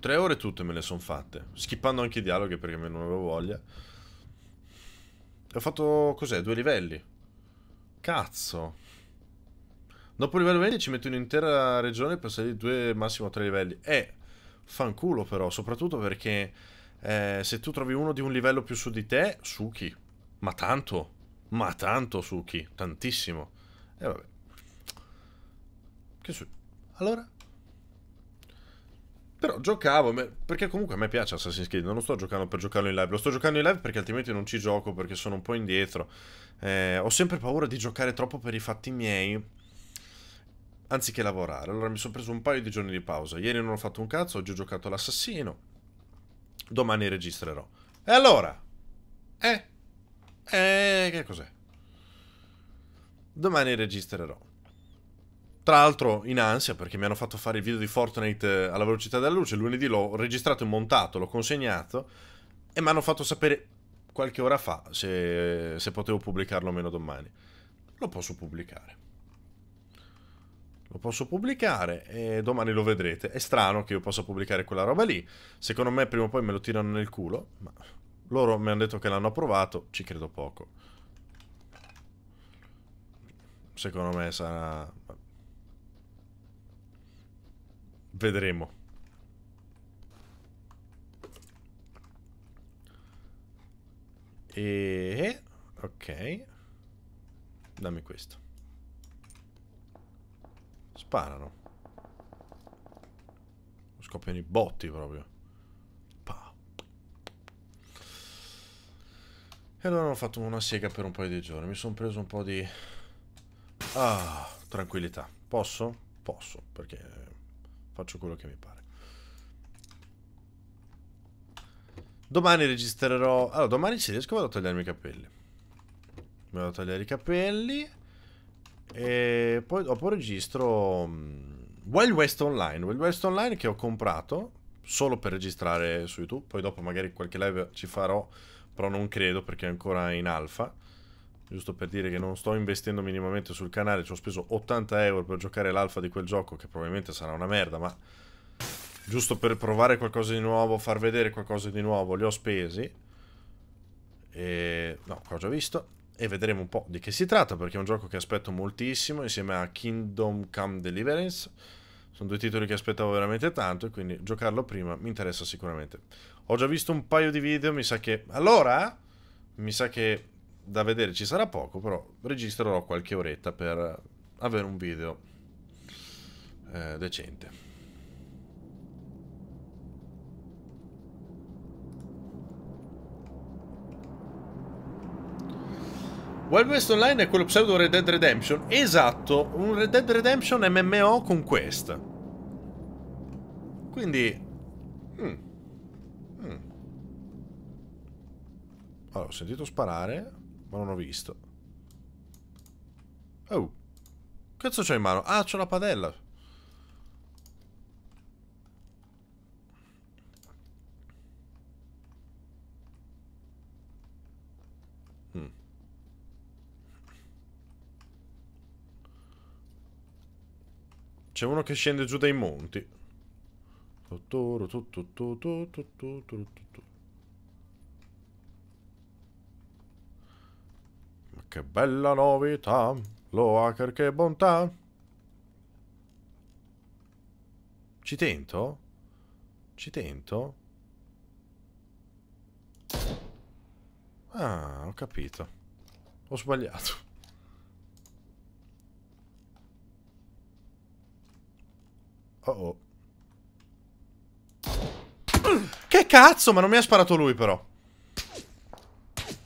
Tre ore tutte me le sono fatte. Skippando anche i dialoghi perché non avevo voglia. Ho fatto, cos'è, due livelli. Cazzo. Dopo il livello 20 ci metto un'intera regione per salire due, massimo tre livelli. Eh, fanculo però, soprattutto perché eh, se tu trovi uno di un livello più su di te, Suki. Ma tanto. Ma tanto Suki. Tantissimo. E eh, vabbè. Che su... Allora? Però giocavo, perché comunque a me piace Assassin's Creed, non lo sto giocando per giocarlo in live, lo sto giocando in live perché altrimenti non ci gioco, perché sono un po' indietro. Eh, ho sempre paura di giocare troppo per i fatti miei, anziché lavorare. Allora mi sono preso un paio di giorni di pausa. Ieri non ho fatto un cazzo, oggi ho giocato l'assassino. Domani registrerò. E allora? Eh? Eh, che cos'è? Domani registrerò. Tra l'altro in ansia perché mi hanno fatto fare il video di Fortnite eh, alla velocità della luce. Lunedì l'ho registrato e montato, l'ho consegnato e mi hanno fatto sapere qualche ora fa se, se potevo pubblicarlo o meno domani. Lo posso pubblicare. Lo posso pubblicare e domani lo vedrete. È strano che io possa pubblicare quella roba lì. Secondo me prima o poi me lo tirano nel culo. Ma loro mi hanno detto che l'hanno approvato. Ci credo poco. Secondo me sarà... Vedremo. E... Ok. Dammi questo. Sparano. Scoppiano i botti proprio. Pa. E allora ho fatto una siega per un paio di giorni. Mi sono preso un po' di... Ah, tranquillità. Posso? Posso, perché faccio quello che mi pare. Domani registrerò... Allora, domani ci riesco vado a togliermi i capelli. Vado a togliere i capelli. E poi dopo registro... Mm, Wild West Online. Wild West Online che ho comprato solo per registrare su YouTube. Poi dopo magari qualche live ci farò però non credo perché è ancora in alfa. Giusto per dire che non sto investendo minimamente sul canale, ci ho speso 80 euro per giocare l'alfa di quel gioco, che probabilmente sarà una merda, ma giusto per provare qualcosa di nuovo, far vedere qualcosa di nuovo, li ho spesi. E... no, qua ho già visto. E vedremo un po' di che si tratta, perché è un gioco che aspetto moltissimo, insieme a Kingdom Come Deliverance. Sono due titoli che aspettavo veramente tanto e quindi giocarlo prima mi interessa sicuramente. Ho già visto un paio di video, mi sa che... Allora, mi sa che da vedere ci sarà poco, però registrerò qualche oretta per avere un video eh, decente. Wild West Online è quello pseudo Red Dead Redemption? Esatto, un Red Dead Redemption MMO con quest. Quindi... Mm. Mm. Allora, ho sentito sparare, ma non ho visto. Oh. Cazzo c'ho in mano? Ah, c'ho la padella. C'è uno che scende giù dai monti. Ma che bella novità, lo hacker che bontà. Ci tento? Ci tento? Ah, ho capito. Ho sbagliato. Oh oh. Che cazzo, ma non mi ha sparato lui però.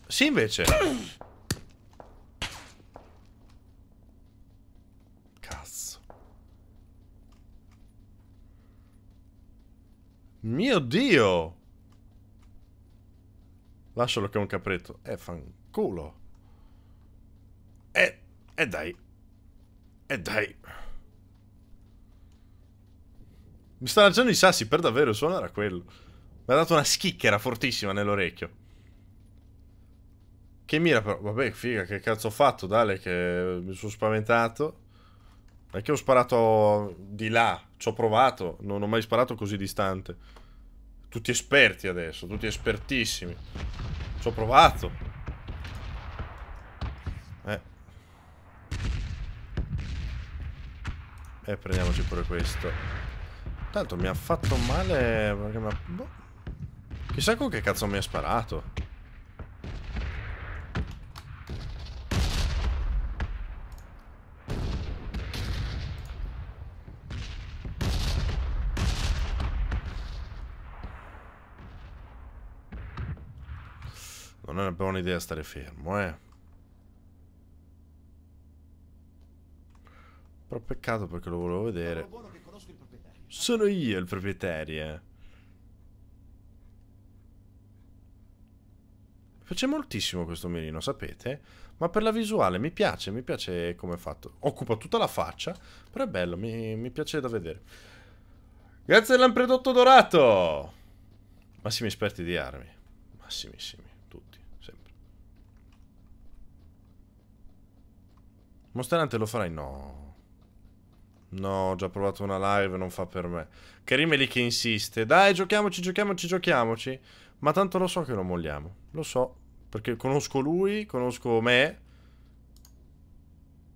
Sì, invece. Cazzo. Mio Dio. Lascialo che è un capretto. Eh, fanculo. Eh, eh dai. Eh dai. Mi sta lanciando i sassi, per davvero, il suono era quello. Mi ha dato una schicchera fortissima nell'orecchio. Che mira però. Vabbè, figa, che cazzo ho fatto, Dale, che mi sono spaventato. È che ho sparato di là, ci ho provato, non ho mai sparato così distante. Tutti esperti adesso, tutti espertissimi. Ci ho provato. Eh. E prendiamoci pure questo. Tanto mi ha fatto male perché mi ha... Boh. Chissà con che cazzo mi ha sparato. Non è una buona idea stare fermo, eh. Però peccato perché lo volevo vedere. buono che conosco il proprietario. Sono io il proprietario. Piace moltissimo questo mirino, sapete? Ma per la visuale mi piace, mi piace come è fatto. Occupa tutta la faccia, però è bello, mi, mi piace da vedere. Grazie all'ampredotto dorato! Massimi esperti di armi. Massimissimi, tutti, sempre. Monster Hunter lo farai? No. No, ho già provato una live, non fa per me. Karim è lì che insiste. Dai, giochiamoci, giochiamoci, giochiamoci. Ma tanto lo so che non molliamo. Lo so. Perché conosco lui, conosco me.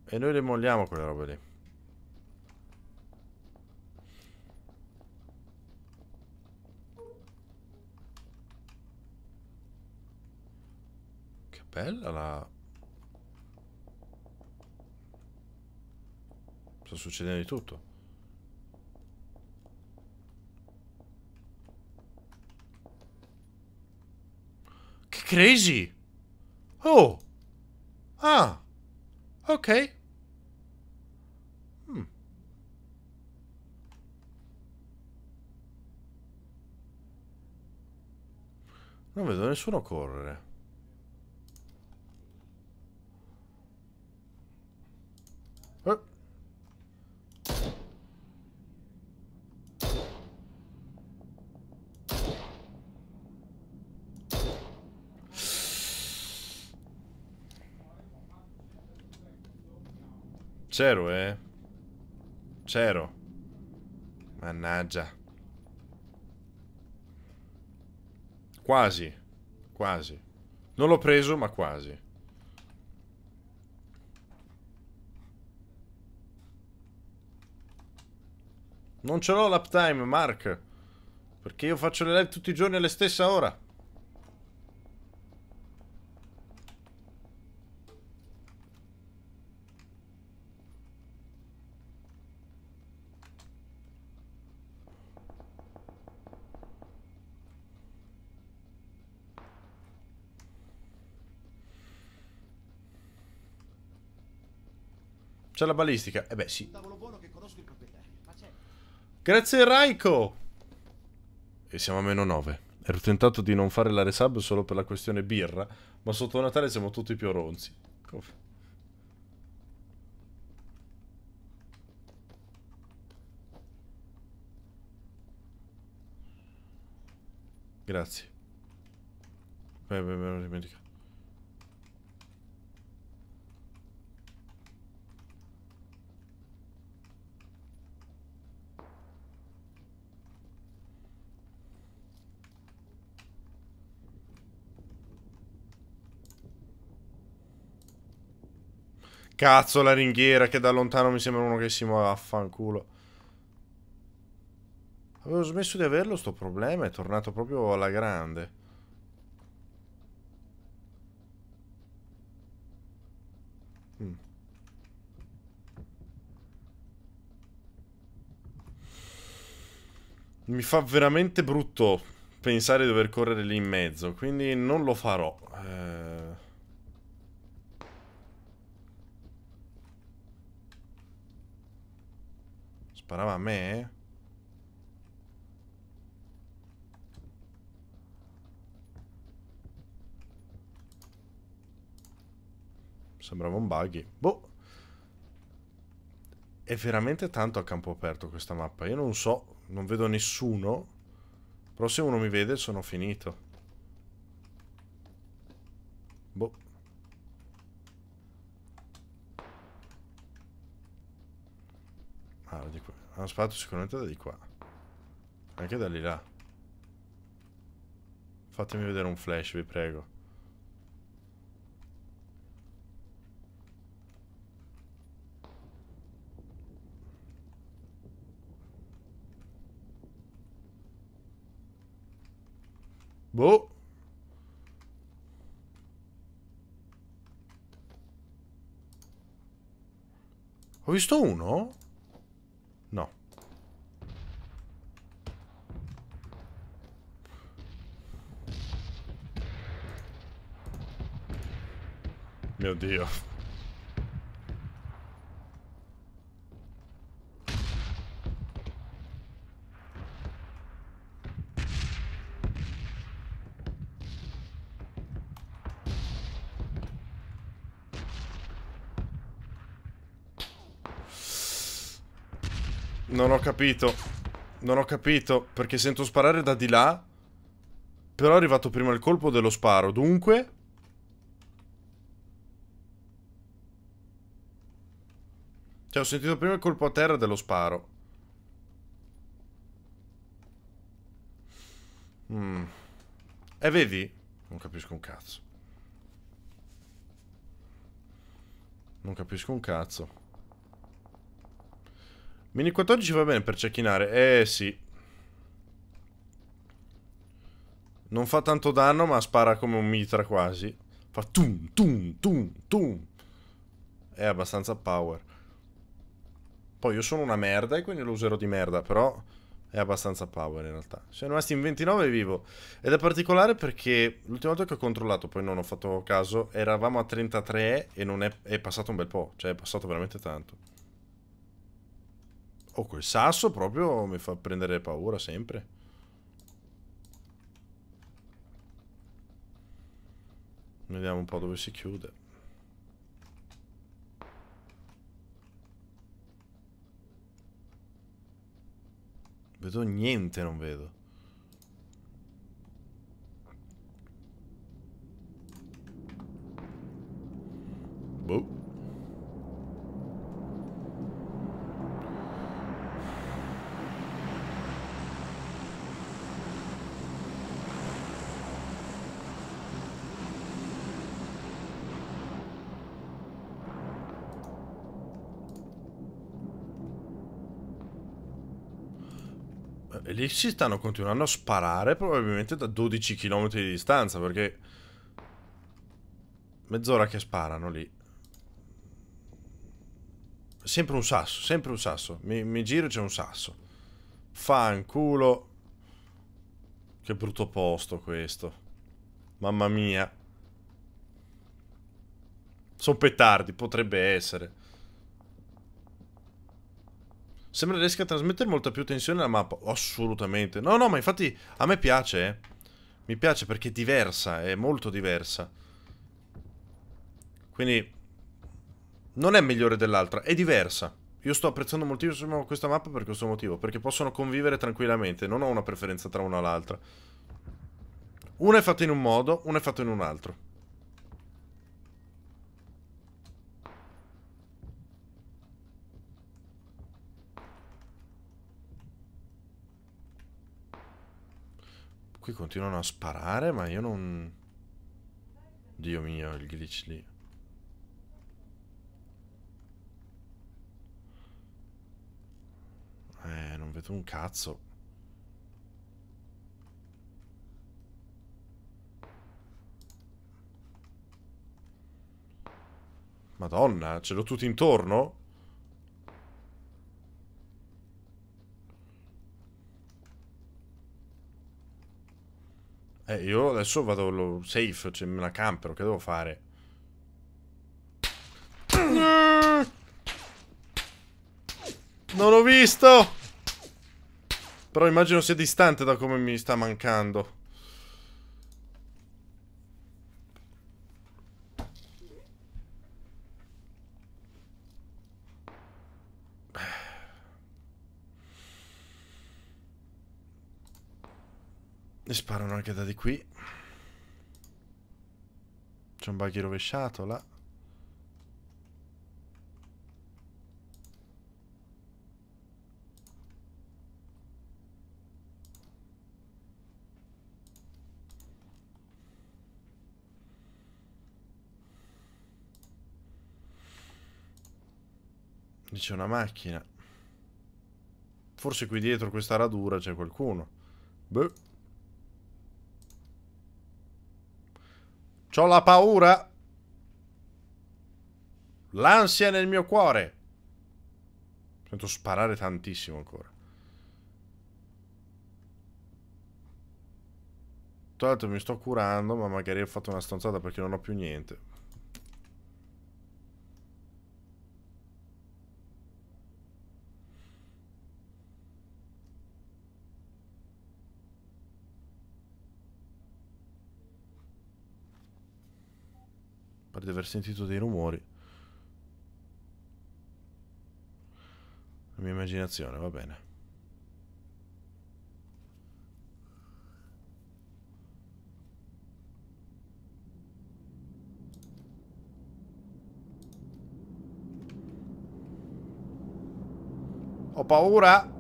E noi le molliamo quelle robe lì. Che bella la... Sta succedendo di tutto. Che crazy! Oh! Ah! Ok. Mm. Non vedo nessuno correre. C'ero, eh. C'ero. Mannaggia. Quasi. Quasi. Non l'ho preso, ma quasi. Non ce l'ho l'uptime, Mark. Perché io faccio le live tutti i giorni alla stessa ora. C'è la balistica. Eh beh, sì. Grazie Raiko! E siamo a meno 9. Ero tentato di non fare la resub solo per la questione birra, ma sotto Natale siamo tutti più ronzi. Come? Grazie. Beh, beh, me lo dimentico. Cazzo la ringhiera che da lontano mi sembra uno che si muove affanculo. Avevo smesso di averlo sto problema, è tornato proprio alla grande. Mm. Mi fa veramente brutto pensare di dover correre lì in mezzo, quindi non lo farò. Eh... Sparava a me? eh? Sembrava un buggy. Boh. È veramente tanto a campo aperto questa mappa. Io non so, non vedo nessuno. Però se uno mi vede sono finito. Boh. Ah, di qua. Hanno sparato sicuramente da di qua. Anche da lì là. Fatemi vedere un flash, vi prego. Boh. Ho visto uno? No. Mio Dio. Non ho capito. Non ho capito. Perché sento sparare da di là. Però è arrivato prima il colpo dello sparo. Dunque... Cioè, ho sentito prima il colpo a terra dello sparo. Mm. E vedi? Non capisco un cazzo. Non capisco un cazzo. Mini 14 va bene per cecchinare. Eh sì. Non fa tanto danno, ma spara come un mitra quasi. Fa tum, tum, tum, tum. È abbastanza power. Poi io sono una merda e quindi lo userò di merda, però è abbastanza power in realtà. Siamo rimasti in 29 vivo. Ed è particolare perché l'ultima volta che ho controllato, poi non ho fatto caso, eravamo a 33 e non è, è passato un bel po'. Cioè è passato veramente tanto. Oh, quel sasso proprio mi fa prendere paura sempre. Vediamo un po' dove si chiude. Vedo niente, non vedo. Boh. Lì si stanno continuando a sparare probabilmente da 12 km di distanza perché... Mezz'ora che sparano lì. Sempre un sasso, sempre un sasso. Mi, mi giro c'è un sasso. Fanculo. Che brutto posto questo. Mamma mia. Sono petardi, potrebbe essere. Sembra riesca a trasmettere molta più tensione alla mappa. Assolutamente. No, no, ma infatti a me piace, eh. Mi piace perché è diversa, è molto diversa. Quindi non è migliore dell'altra, è diversa. Io sto apprezzando moltissimo questa mappa per questo motivo, perché possono convivere tranquillamente, non ho una preferenza tra una e l'altra. Una è fatta in un modo, una è fatta in un altro. Qui continuano a sparare, ma io non... Dio mio, il glitch lì. Eh, non vedo un cazzo. Madonna, ce l'ho tutto intorno? Eh, io adesso vado safe, cioè me la campero, che devo fare? Non ho visto! Però immagino sia distante da come mi sta mancando. Ne sparano anche da di qui. C'è un buggy rovesciato là. C'è una macchina. Forse qui dietro questa radura c'è qualcuno. Boh. C'ho la paura. L'ansia nel mio cuore. Sento sparare tantissimo ancora. Tra l'altro mi sto curando, ma magari ho fatto una stanzata perché non ho più niente. Di aver sentito dei rumori. La mia immaginazione, va bene. Ho paura.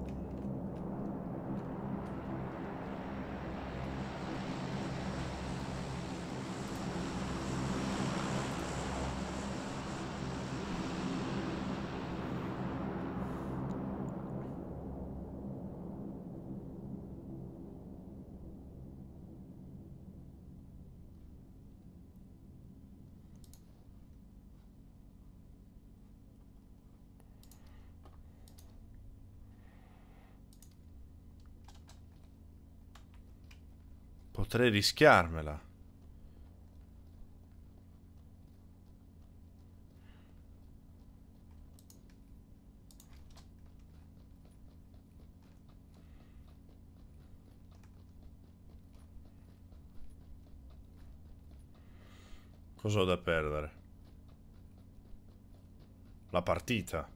Potrei rischiarmela. Cosa ho da perdere? La partita.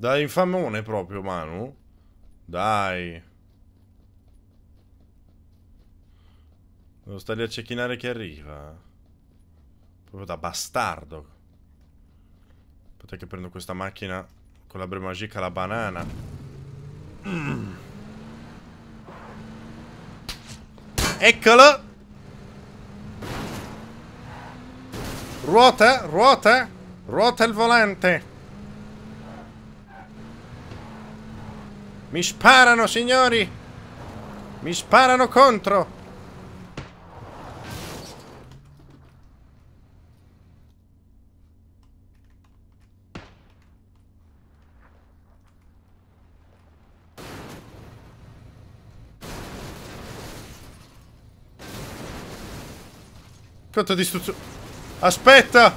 Dai, infamone proprio, Manu. Dai. Devo stare a cecchinare chi arriva. Proprio da bastardo. Aspetta che prendo questa macchina con la bremagica alla banana. Mm. Eccolo! Ruota, ruota! Ruota il volante. Mi sparano, signori. Mi sparano contro. Quanto distruzione. Aspetta!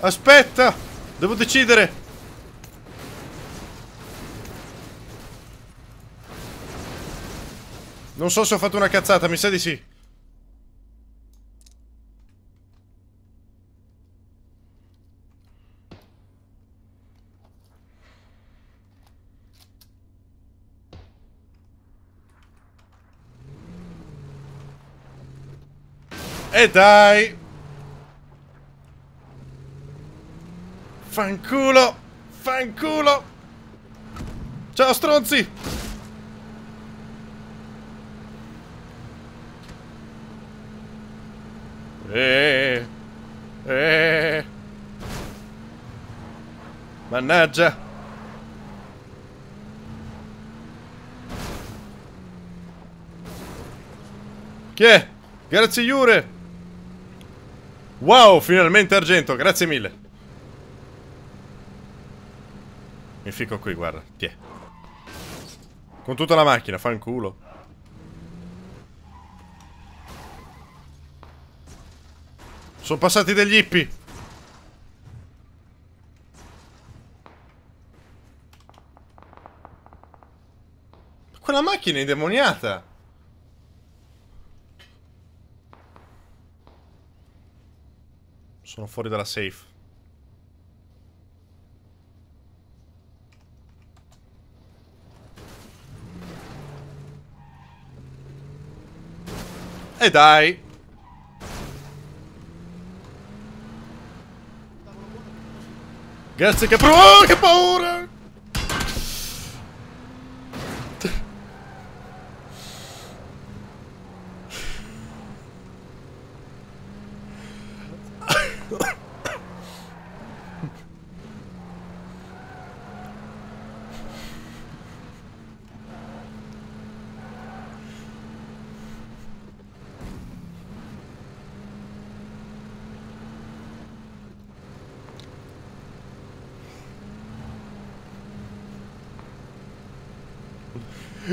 Aspetta! Devo decidere! Non so se ho fatto una cazzata, mi sa di sì. E dai! Fanculo! Fanculo! Ciao stronzi! Eh, eh. Mannaggia! Chi è? Grazie Jure! Wow, finalmente argento, grazie mille. Mi fico qui, guarda, tiè. Con tutta la macchina, fanculo. Sono passati degli hippie. Quella macchina è indemoniata. Sono fuori dalla safe. E dai. Grazie che... Oh, che paura!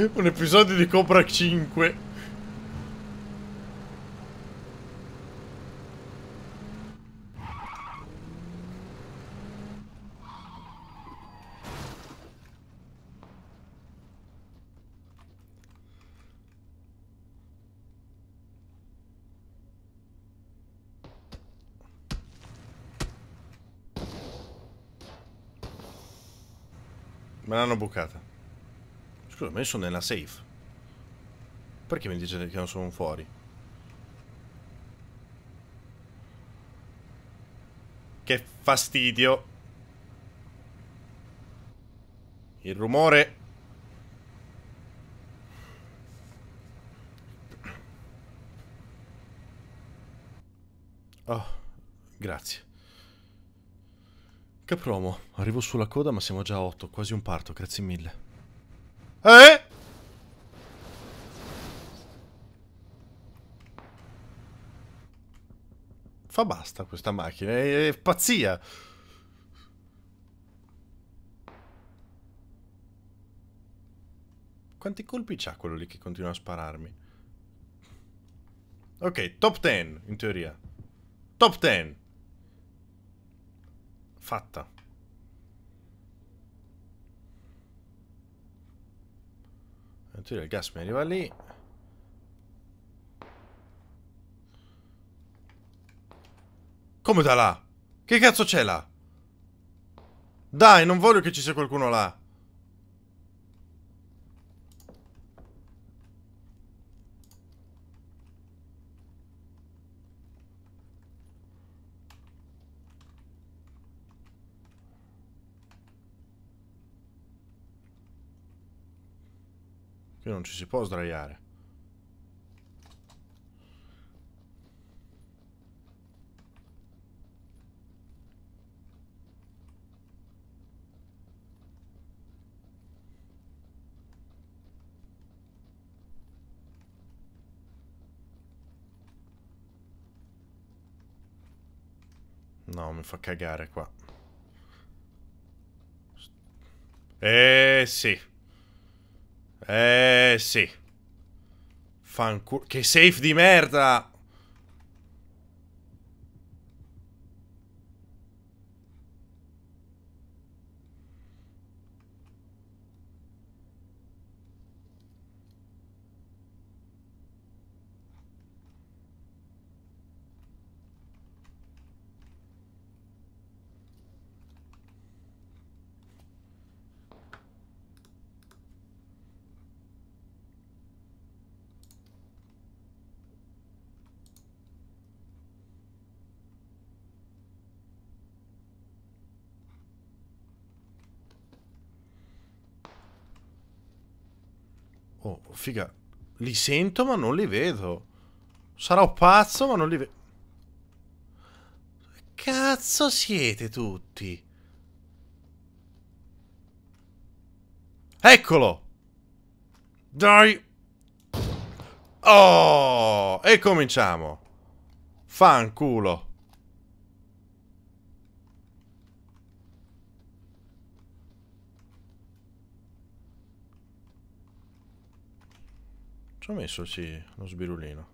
Un episodio di Cobra 5. Me l'hanno bucata. Ma io sono nella safe. Perché mi dice che non sono fuori? Che fastidio. Il rumore. Oh, grazie. Capromo, arrivo sulla coda ma siamo già a 8, quasi un parto, grazie mille. Eh? Fa basta questa macchina, è, è pazzia. Quanti colpi c'ha quello lì che continua a spararmi? Ok, top 10 in teoria. Top 10. Fatta. In il gas mi arriva lì. Come da là? Che cazzo c'è là? Dai, non voglio che ci sia qualcuno là. non ci si può sdraiare. No, mi fa cagare qua. Eh sì. Eh sì. Fanculo. Che safe di merda! Oh, figa. Li sento ma non li vedo. Sarò pazzo ma non li vedo. Cazzo siete tutti? Eccolo! Dai! Oh! E cominciamo. Fanculo. Ci ho messo, sì, lo sbirulino.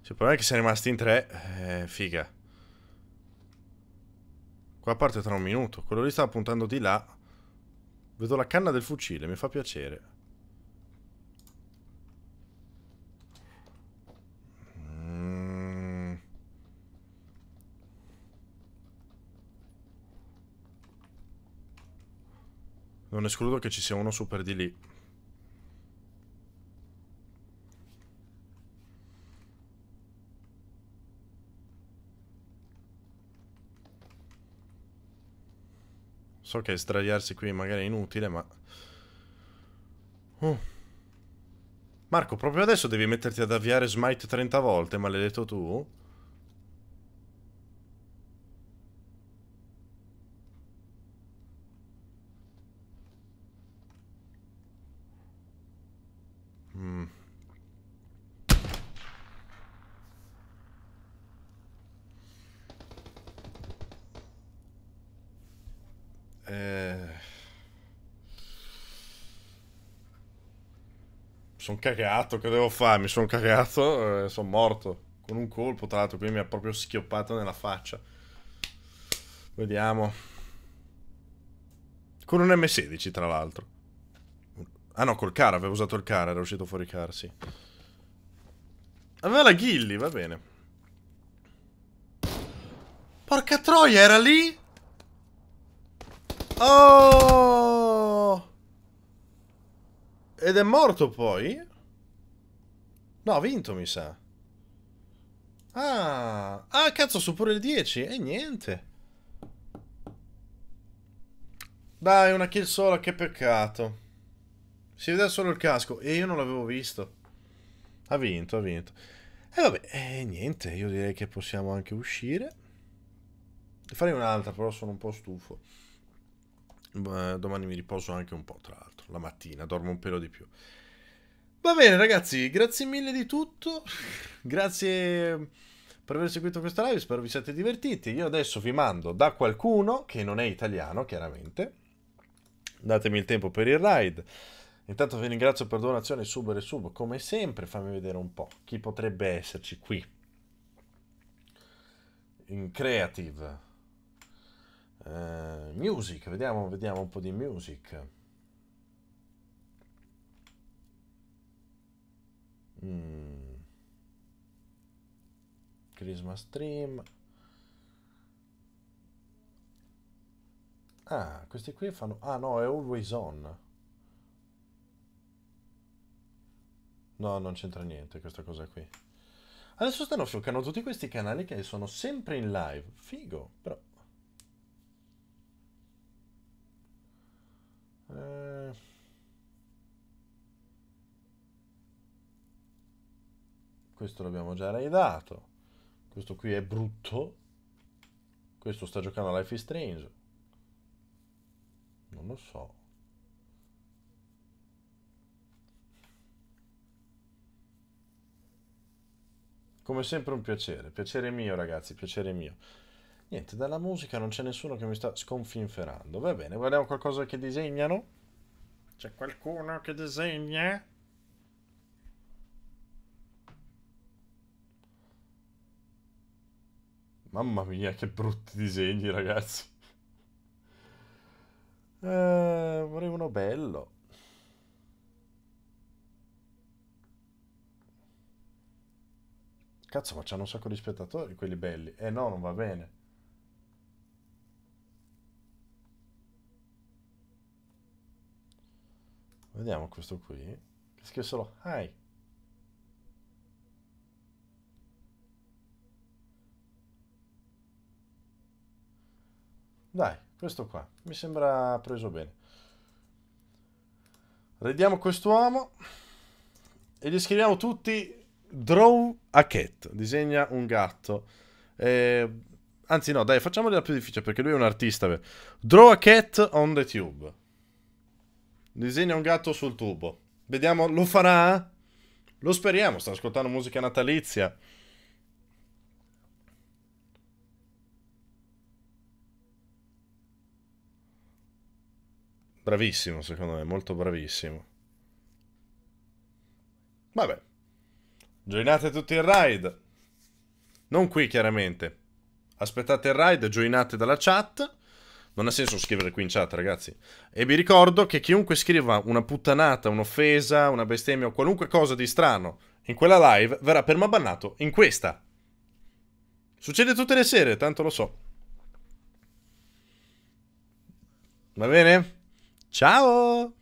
Se il problema è che siamo rimasti in tre, eh, figa. Qua parte tra un minuto. Quello lì stava puntando di là. Vedo la canna del fucile, mi fa piacere. Mm. Non escludo che ci sia uno super di lì. So che sdraiarsi qui magari è inutile, ma... Oh. Marco, proprio adesso devi metterti ad avviare Smite 30 volte, maledetto tu? Mm. Eh... Sono cagato, che devo fare? Mi sono cagato, eh, sono morto. Con un colpo, tra l'altro, qui mi ha proprio schioppato nella faccia. Vediamo. Con un M16, tra l'altro. Ah no, col car, avevo usato il car, era uscito fuori car, sì. Aveva la ghilli, va bene. Porca troia, era lì? Oh! Ed è morto poi? No, ha vinto, mi sa. Ah, ah cazzo, su pure il 10. E niente. Dai, una kill sola, che peccato. Si vede solo il casco e io non l'avevo visto. Ha vinto, ha vinto. E vabbè, e niente, io direi che possiamo anche uscire. Farei un'altra, però sono un po' stufo. Beh, domani mi riposo anche un po', tra l'altro. La mattina, dormo un pelo di più. Va bene, ragazzi, grazie mille di tutto. grazie per aver seguito questa live. Spero vi siate divertiti. Io adesso vi mando da qualcuno che non è italiano, chiaramente. Datemi il tempo per il ride. Intanto vi ringrazio per donazioni, sub e sub. Come sempre, fammi vedere un po' chi potrebbe esserci qui. In creative. Uh, music, vediamo, vediamo un po' di music. Mm. Christmas stream. Ah, questi qui fanno... Ah no, è always on. No, non c'entra niente questa cosa qui. Adesso stanno fioccando tutti questi canali che sono sempre in live. Figo, però... Eh... Questo l'abbiamo già raidato. Questo qui è brutto. Questo sta giocando a Life is Strange. Non lo so. Come sempre un piacere, piacere mio ragazzi, piacere mio. Niente, dalla musica non c'è nessuno che mi sta sconfinferando. Va bene, guardiamo qualcosa che disegnano. C'è qualcuno che disegna? Mamma mia, che brutti disegni, ragazzi. Eh, vorrei uno bello. Cazzo, ma c'hanno un sacco di spettatori, quelli belli. Eh no, non va bene. Vediamo questo qui. Che scrive solo Hi. Dai, questo qua. Mi sembra preso bene. Vediamo quest'uomo e gli scriviamo tutti Draw a cat. Disegna un gatto. Eh, anzi no, dai, facciamola più difficile perché lui è un artista. Draw a cat on the tube. Disegna un gatto sul tubo. Vediamo, lo farà? Lo speriamo, sta ascoltando musica natalizia. Bravissimo, secondo me, molto bravissimo. Vabbè. Joinate tutti il ride. Non qui, chiaramente. Aspettate il ride, joinate dalla chat. Non ha senso scrivere qui in chat, ragazzi. E vi ricordo che chiunque scriva una puttanata, un'offesa, una bestemmia o qualunque cosa di strano in quella live verrà permabannato in questa. Succede tutte le sere, tanto lo so. Va bene? Ciao!